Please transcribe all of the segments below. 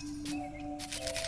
you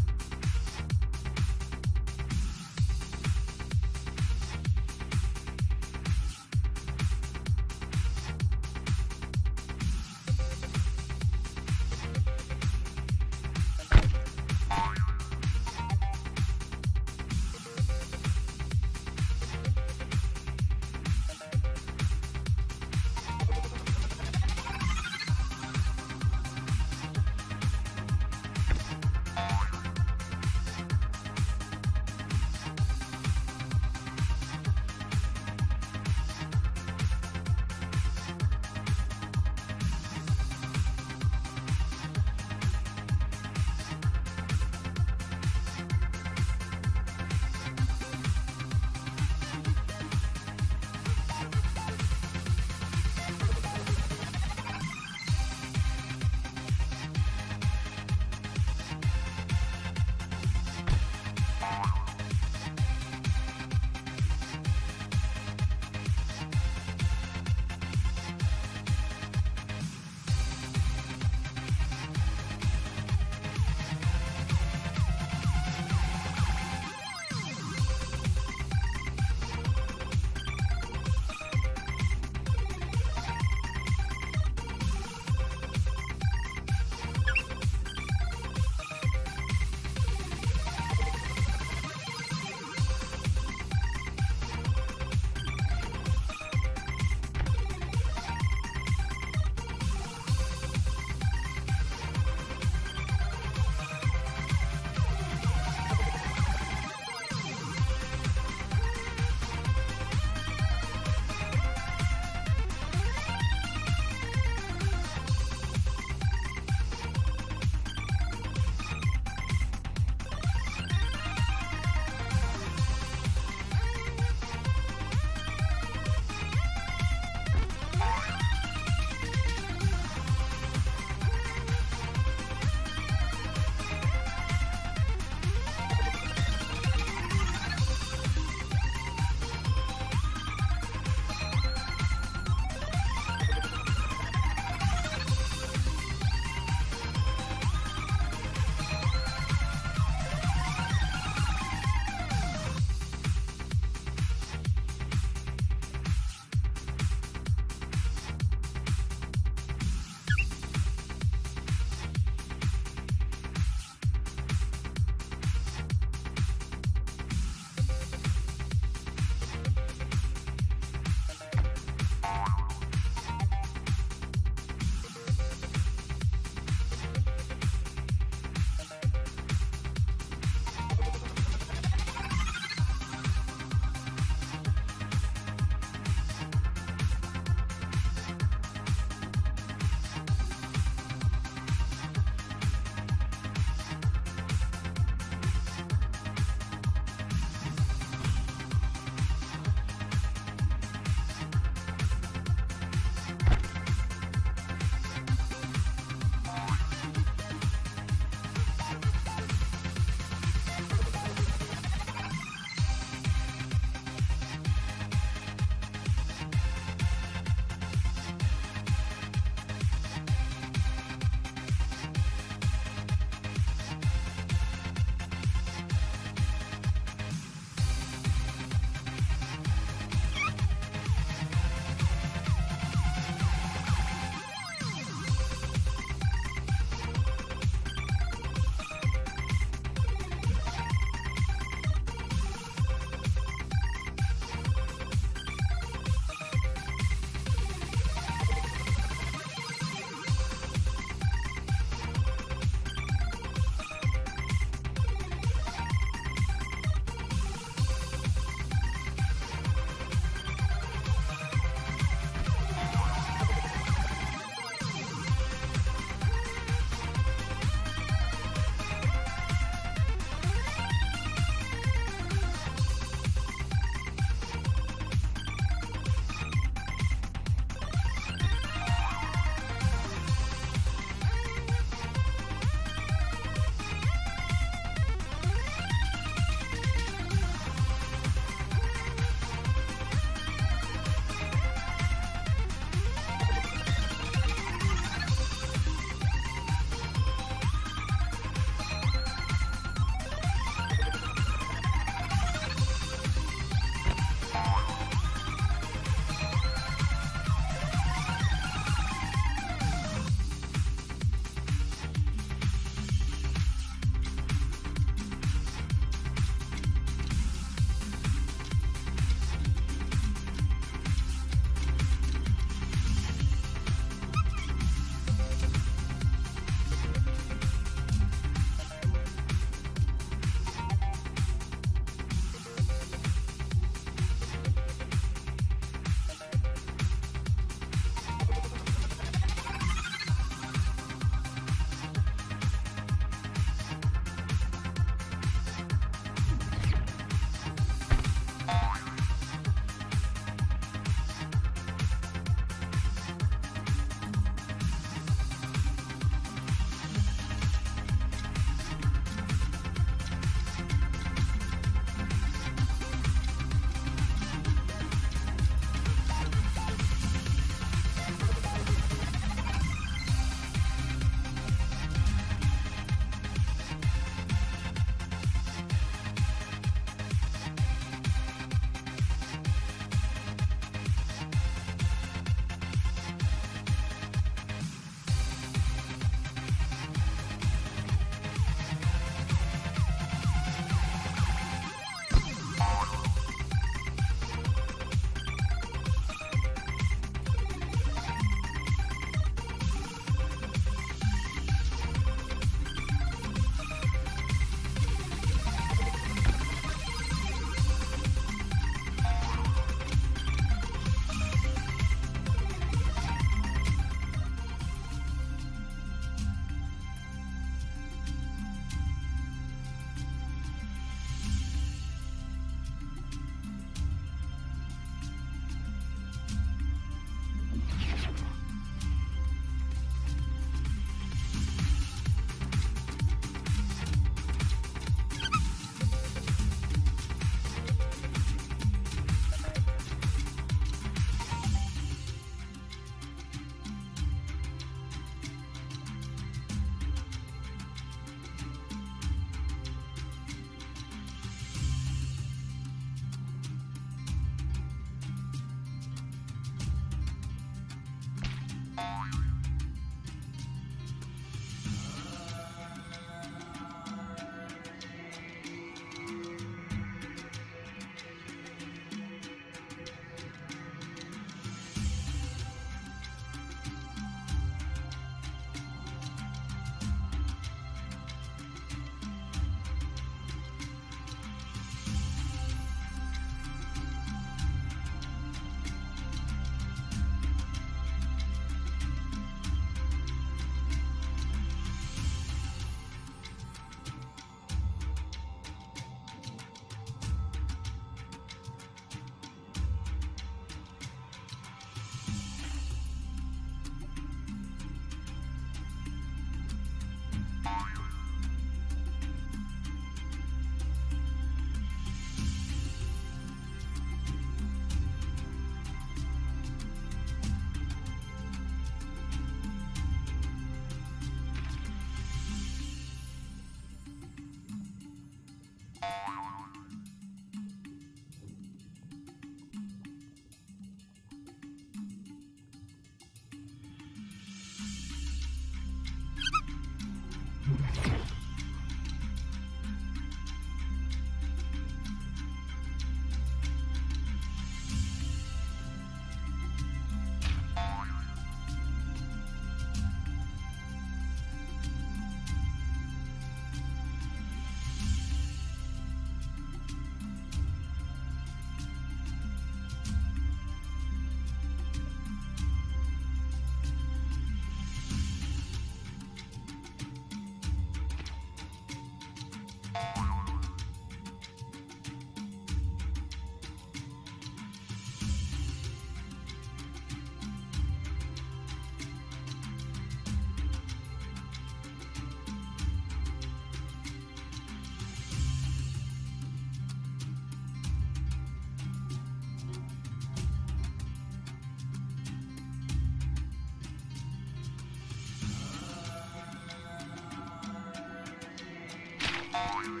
Bye.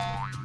Bye.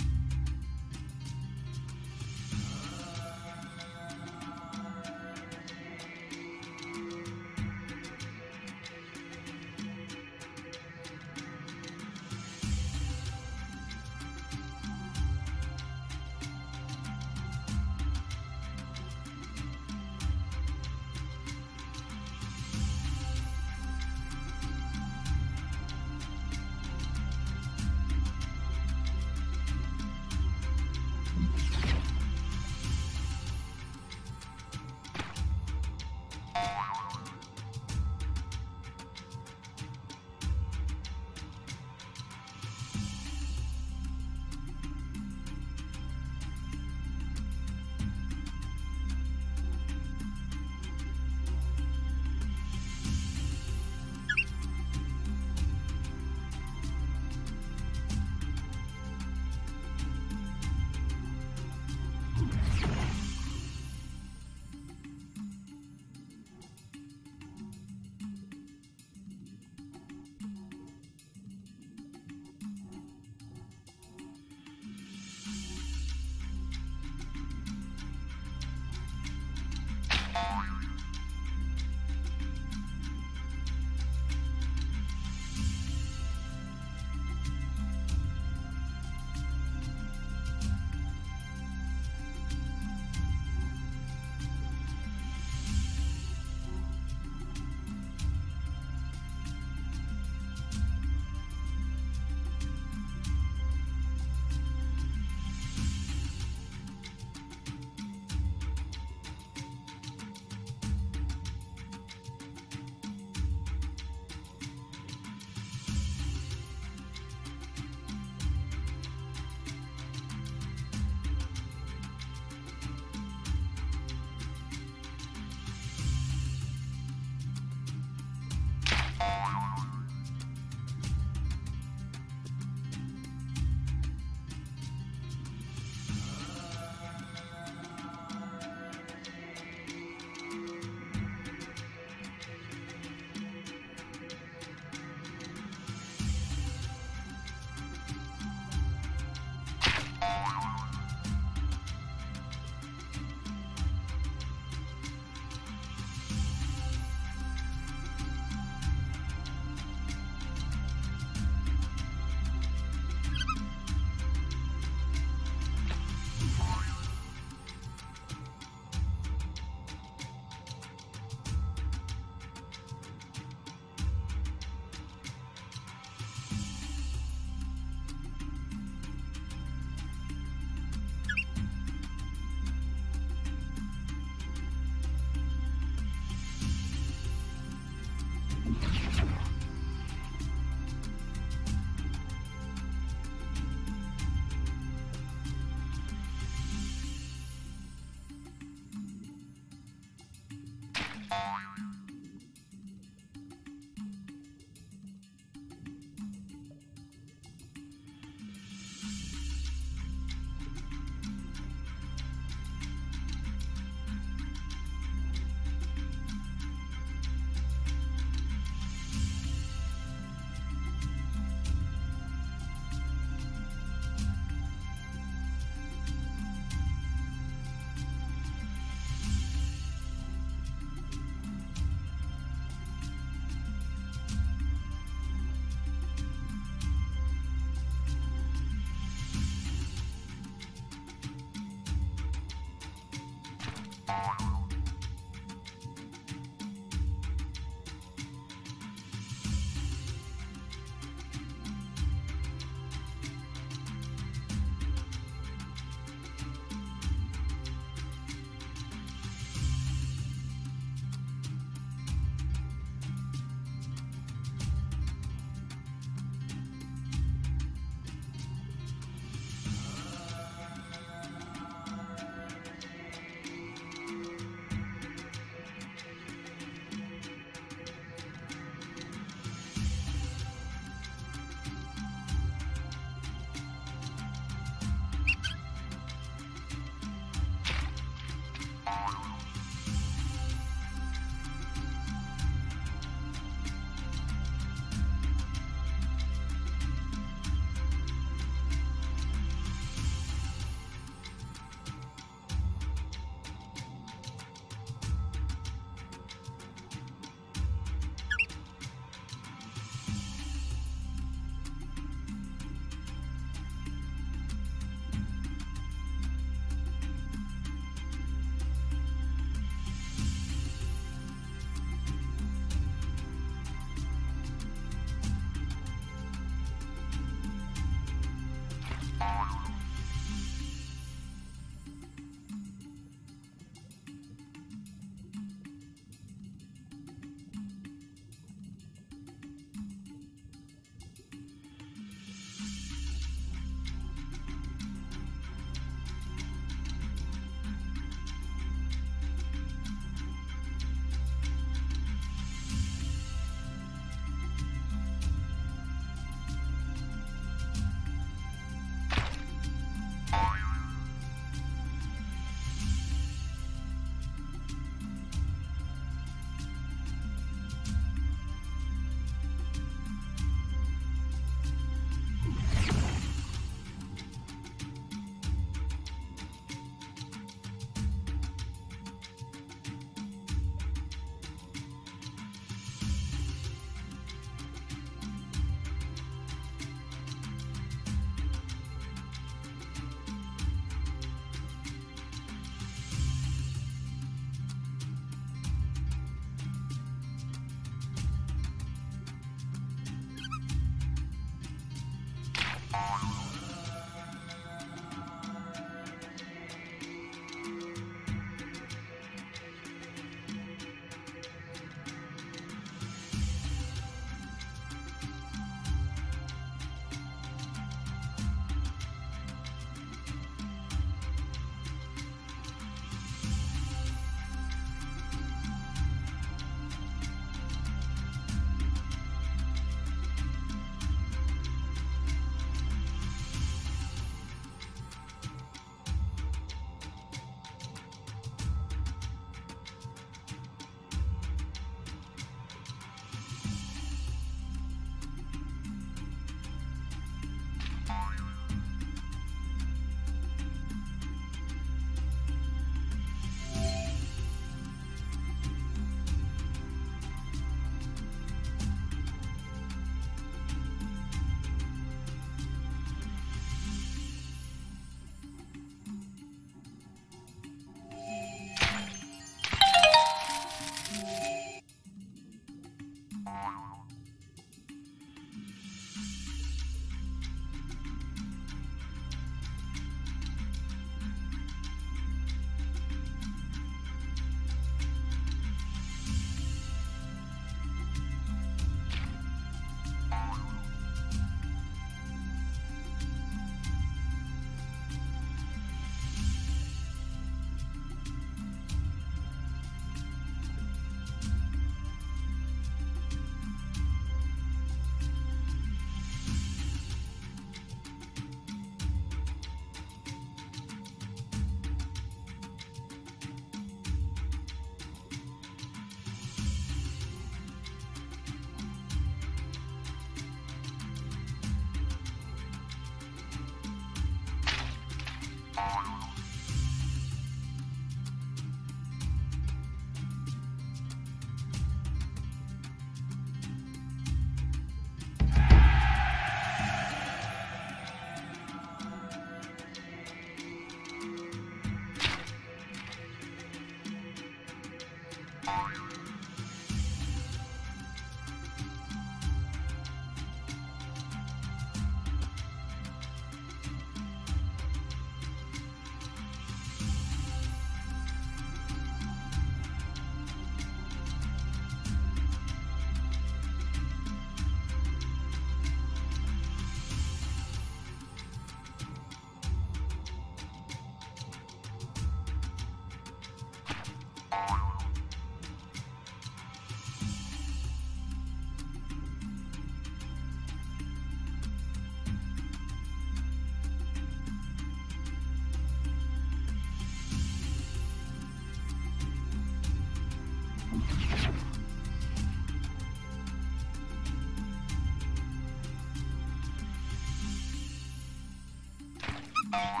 You